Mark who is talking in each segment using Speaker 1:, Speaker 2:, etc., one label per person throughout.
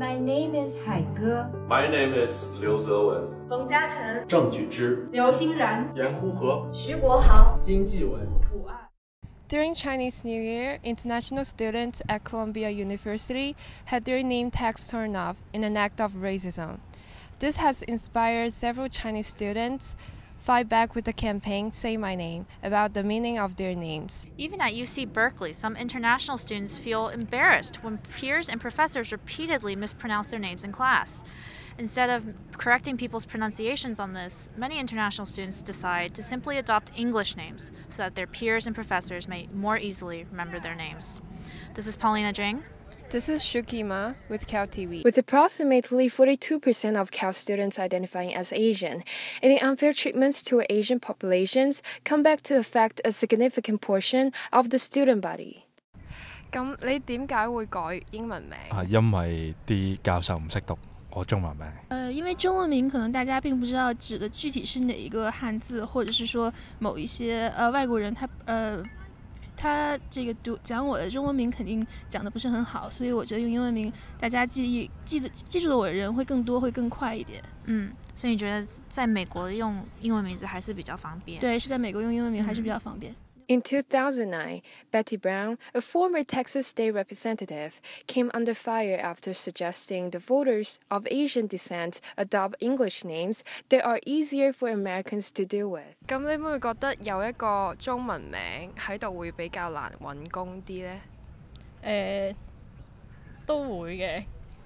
Speaker 1: My name is 海哥。
Speaker 2: My name is 刘泽文。
Speaker 3: 冯嘉诚、
Speaker 4: 郑举之、
Speaker 3: 刘欣然、
Speaker 4: 严呼和、
Speaker 3: 徐国豪、
Speaker 4: 金继文。
Speaker 5: During Chinese New Year, international students at Columbia University had their name tags torn off in an act of racism. This has inspired several Chinese students fight back with the campaign Say My Name about the meaning of their names.
Speaker 6: Even at UC Berkeley, some international students feel embarrassed when peers and professors repeatedly mispronounce their names in class. Instead of correcting people's pronunciations on this, many international students decide to simply adopt English names so that their peers and professors may more easily remember their names. This is Paulina Jeng.
Speaker 5: This is Shuk Yee Ma with Cal TV. With approximately 42% of Cal students identifying as Asian, any unfair treatments to Asian populations come back to affect a significant portion of the student body.
Speaker 7: 他这个读讲我的中文名肯定讲的不是很好，所以我觉得用英文名大家记忆记得记住了我的人会更多，会更快一点。
Speaker 6: 嗯，所以你觉得在美国用英文名字还是比较方便？
Speaker 7: 对，是在美国用英文名还是比较方便。
Speaker 5: In 2009, Betty Brown, a former Texas state representative, came under fire after suggesting the voters of Asian descent adopt English names that are easier for Americans to deal with. 咁你会唔会觉得有一个中文名喺度会比较难揾工啲呢？
Speaker 8: 诶、都会嘅，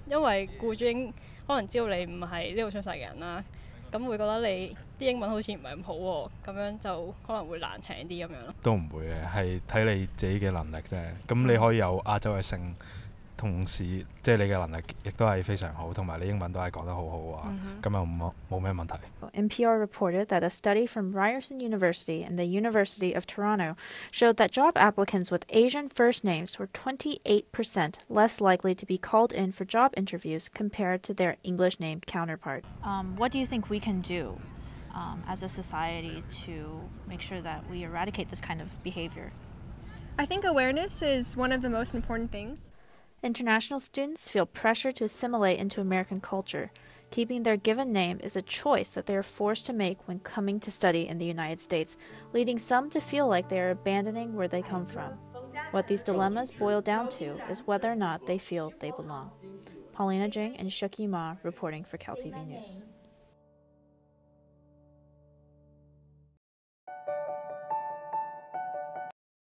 Speaker 8: 因为雇主已经可能知道你唔系呢度出世嘅人啦， 咁會覺得你啲英文好似唔係咁好喎，咁樣就可能會難請啲咁樣咯。
Speaker 9: 都唔會嘅，係睇你自己嘅能力啫。咁你可以有亞洲嘅姓，同时即系你嘅能力亦都系非常好，同埋你英文都系讲得好好啊。咁又冇冇咩问题。
Speaker 10: NPR reported that a study from Ryerson University and the University of Toronto showed that job applicants with Asian first names were 28% less likely to be called in for job interviews compared to their English named counterpart.
Speaker 6: Um, what do you think we can do um, as a society to make sure that we eradicate this kind of behavior?
Speaker 11: I think awareness is one of the most important things.
Speaker 10: International students feel pressure to assimilate into American culture. Keeping their given name is a choice that they are forced to make when coming to study in the United States, leading some to feel like they are abandoning where they come from. What these dilemmas boil down to is whether or not they feel they belong. Paulina Jeng and Shuk Yee Ma reporting for Cal TV News.